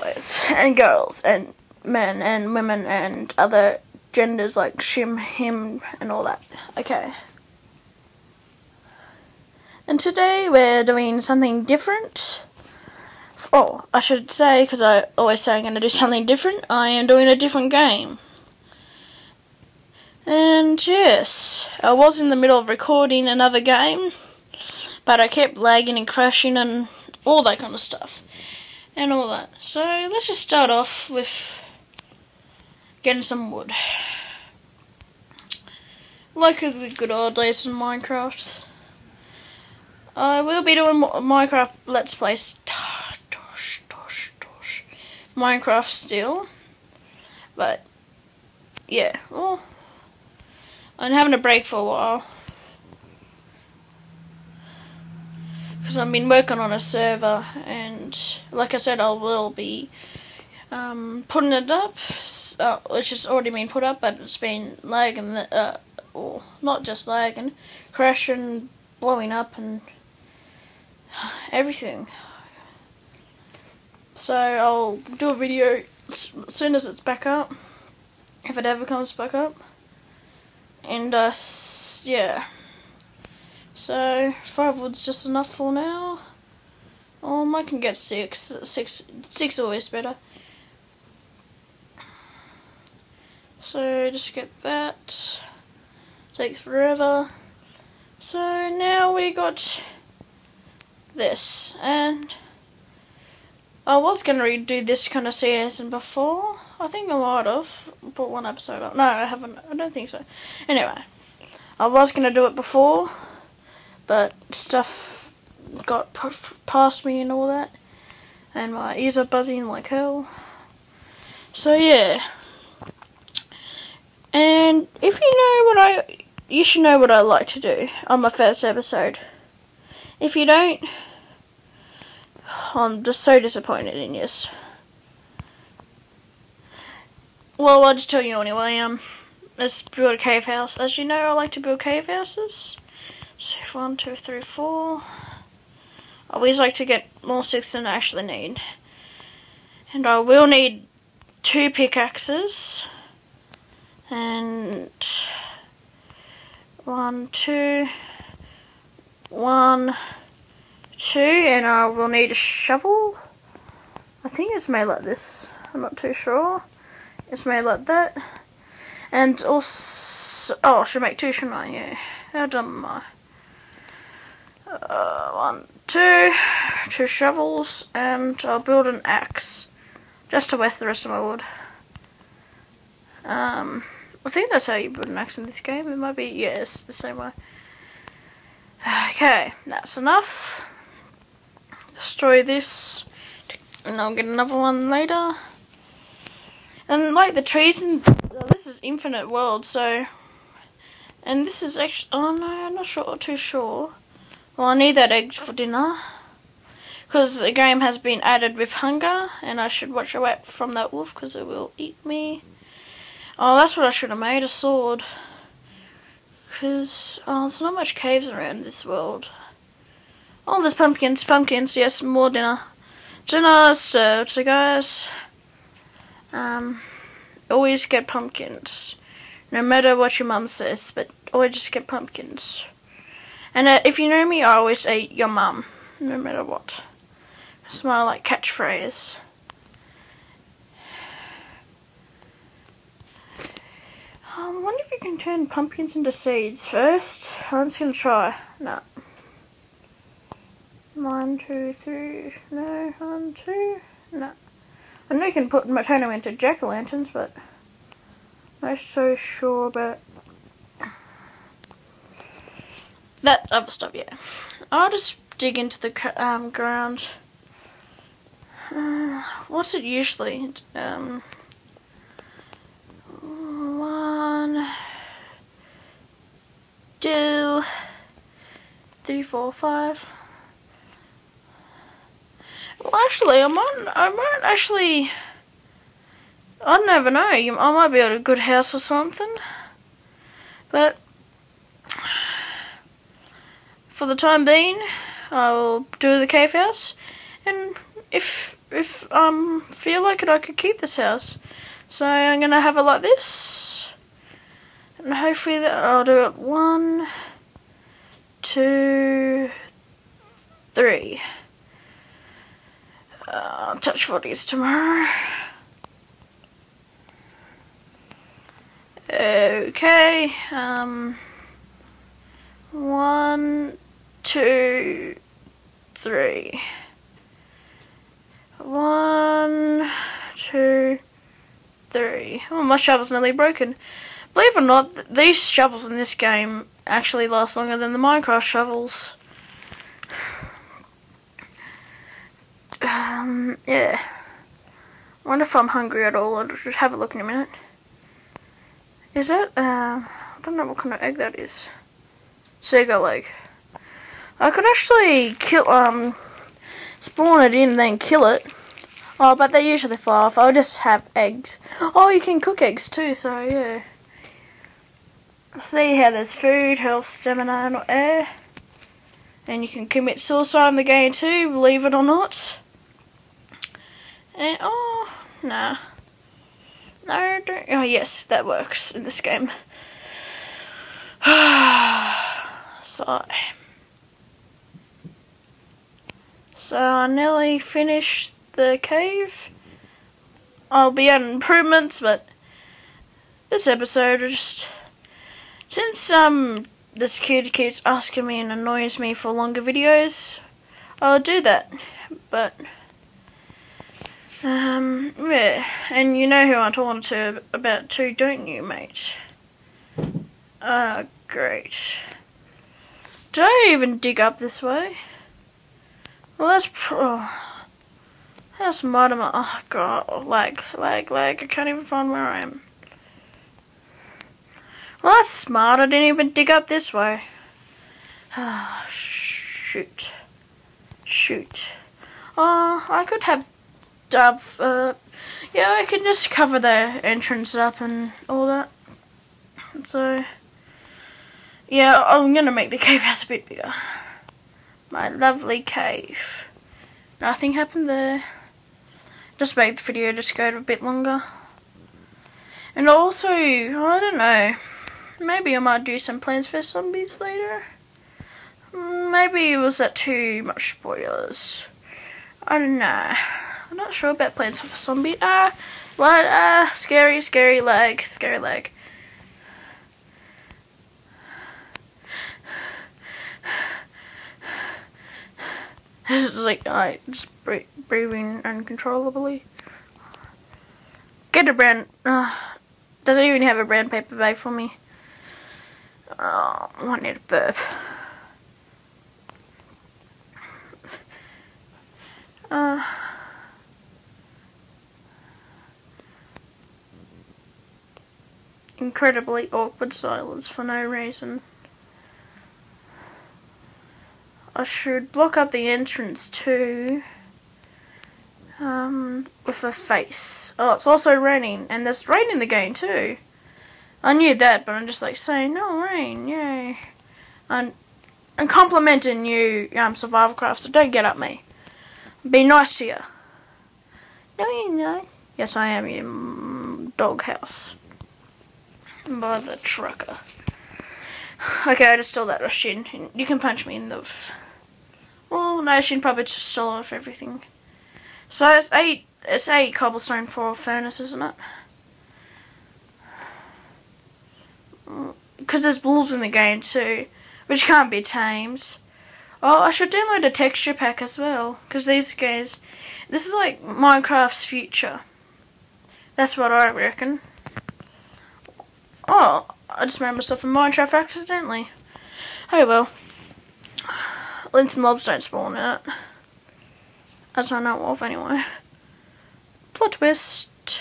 Boys and girls and men and women and other genders like shim, him, and all that. Okay. And today we're doing something different. Oh, I should say, because I always say I'm going to do something different, I am doing a different game. And yes, I was in the middle of recording another game, but I kept lagging and crashing and all that kind of stuff. And all that. So let's just start off with getting some wood. Like the good old days in Minecraft. I will be doing Minecraft Let's Plays. Minecraft still. But, yeah. Well, I'm having a break for a while. Because I've been working on a server and like I said I will be um, putting it up uh, which has already been put up but it's been lagging uh, not just lagging crashing blowing up and everything. So I'll do a video as soon as it's back up if it ever comes back up. And uh, yeah so five wood's just enough for now um I can get six six six always better so just get that takes forever so now we got this and I was going to redo this kind of season before. I think I might have put one episode up. No, I haven't. I don't think so. Anyway, I was going to do it before, but stuff got past me and all that. And my ears are buzzing like hell. So yeah. And if you know what I... You should know what I like to do on my first episode. If you don't... I'm just so disappointed in you. Well, I'll just tell you anyway, um, let's build a cave house. As you know, I like to build cave houses. So, one, two, three, four. I always like to get more sticks than I actually need. And I will need two pickaxes. And one, two, one, two, and I will need a shovel. I think it's made like this. I'm not too sure. It's made like that. And also, oh, I should make two, shouldn't I? Yeah. How dumb am I? Uh, one, two, two shovels, and I'll build an axe. Just to waste the rest of my wood. Um, I think that's how you build an axe in this game. It might be, yes, the same way. Okay, that's enough destroy this and I'll get another one later and like the trees and oh, this is infinite world so and this is actually oh no I'm not sure too sure well I need that egg for dinner because the game has been added with hunger and I should watch away from that wolf because it will eat me oh that's what I should have made a sword because oh there's not much caves around this world Oh, there's pumpkins, pumpkins, yes, more dinner. Dinner served, so guys, um, always get pumpkins. No matter what your mum says, but always just get pumpkins. And uh, if you know me, I always say your mum, no matter what. It's my, like, catchphrase. Um, I wonder if you can turn pumpkins into seeds first. I'm just to try. No. One, two, three, no, one, two, no. I know you can put turn them into jack-o'-lanterns, but I'm not so sure about that other stuff, yeah. I'll just dig into the um, ground. Uh, what's it usually? Um, one, two, three, four, five. Well, actually, I might, I might actually, I never know, I might be at a good house or something, but for the time being, I will do the cave house, and if if um feel like it, I could keep this house. So I'm gonna have it like this, and hopefully that I'll do it one, two, three. Uh, touch footies tomorrow. Okay, um, one, two, three. One, two, three. Oh, my shovel's nearly broken. Believe it or not, th these shovels in this game actually last longer than the Minecraft shovels. Um, yeah. Wonder if I'm hungry at all. I'll just have a look in a minute. Is that, uh, I don't know what kind of egg that is. Seagull egg. I could actually kill, um, spawn it in and then kill it. Oh, but they usually fly off. I'll just have eggs. Oh, you can cook eggs too, so yeah. See how there's food, health, stamina, and air. And you can commit suicide in the game too, believe it or not. And, oh, nah. No, don't. Oh, yes, that works in this game. so. So I nearly finished the cave. I'll be adding improvements, but this episode just since um this kid keeps asking me and annoys me for longer videos, I'll do that. But um yeah, and you know who I'm talking to about too, don't you, mate? Ah, uh, great. Did I even dig up this way? Well, that's pro. That's I? Oh god, lag, lag, lag. I can't even find where I am. Well, that's smart. I didn't even dig up this way. Ah, oh, shoot. Shoot. Oh, I could have dove. Uh, yeah, I can just cover the entrance up and all that. So, yeah, I'm gonna make the cave house a bit bigger my lovely cave. Nothing happened there. Just made the video just go a bit longer. And also, I don't know, maybe I might do some Plants vs Zombies later. Maybe was that too much spoilers. I don't know. I'm not sure about Plants vs Zombies. Ah, what? Ah, scary, scary leg, scary leg. This is like I just breathing uncontrollably. Get a brand. Uh, doesn't even have a brand paper bag for me. Oh, I need a burp. Uh, incredibly awkward silence for no reason. I should block up the entrance too. Um, with a face. Oh, it's also raining, and there's rain in the game too. I knew that, but I'm just like saying, no rain, yay. And, and complimenting you, um, Survival Craft, so don't get at me. Be nice to you. No, you know. Yes, I am in doghouse. By the trucker. Okay, I just stole that rush in. You can punch me in the... Well, no, she'd probably just sell off everything. So it's eight. It's eight cobblestone for a furnace, isn't it? Because there's wolves in the game too, which can't be tamed. Oh, I should download a texture pack as well, because these guys, this is like Minecraft's future. That's what I reckon. Oh, I just made myself a Minecraft accidentally. Oh well. Least mobs don't spawn in it. As I know of anyway. Plot twist.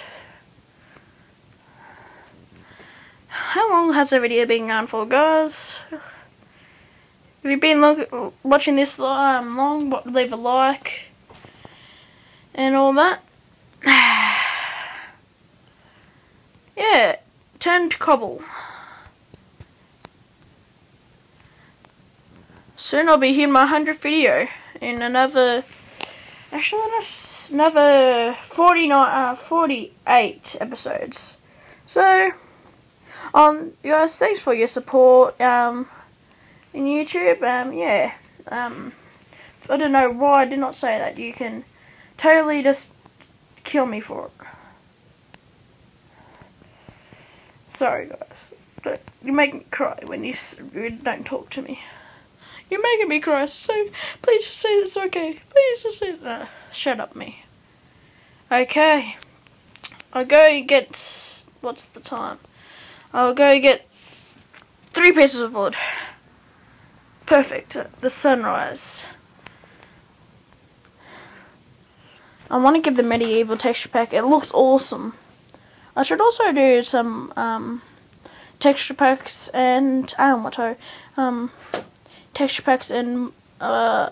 How long has the video been going for guys? If you've been look, watching this um, long, leave a like and all that. yeah, turn to cobble. Soon I'll be hitting my 100th video in another Actually, another 49, uh, 48 episodes. So, um, guys, thanks for your support, um, in YouTube, um, yeah, um, I don't know why I did not say that, you can totally just kill me for it. Sorry, guys, but you make me cry when you, you don't talk to me. You're making me cry, so please just say it's okay. Please just say that. Shut up, me. Okay. I'll go get... What's the time? I'll go get three pieces of wood. Perfect. The sunrise. I want to get the medieval texture pack. It looks awesome. I should also do some um, texture packs and I don't know um texture packs and uh,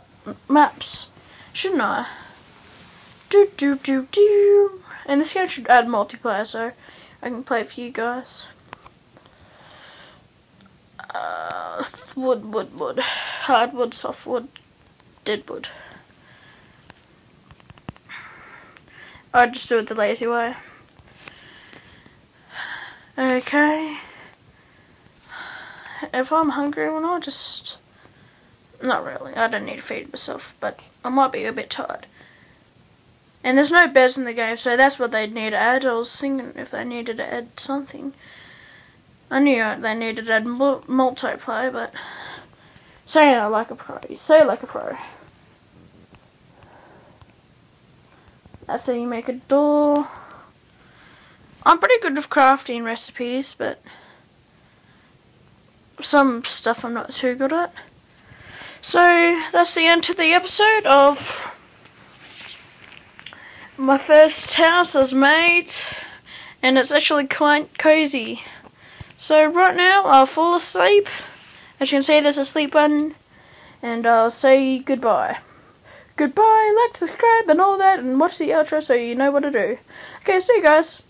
maps, shouldn't I? Do do do do. And this game should add multiplayer, so I can play it for you guys. Uh, wood, wood, wood, hardwood, softwood, deadwood. I just do it the lazy way. Okay. If I'm hungry, well, I'll just not really. I don't need to feed myself, but I might be a bit tired. And there's no beds in the game, so that's what they'd need to add. I was thinking if they needed to add something. I knew they needed to add multiplayer, but saying I like a pro. You say like a pro. That's how you make a door. I'm pretty good with crafting recipes, but some stuff I'm not too good at. So that's the end to the episode of my first house was made and it's actually quite cozy. So right now I'll fall asleep. As you can see there's a sleep button and I'll say goodbye. Goodbye, like, subscribe and all that and watch the outro so you know what to do. Okay, see you guys.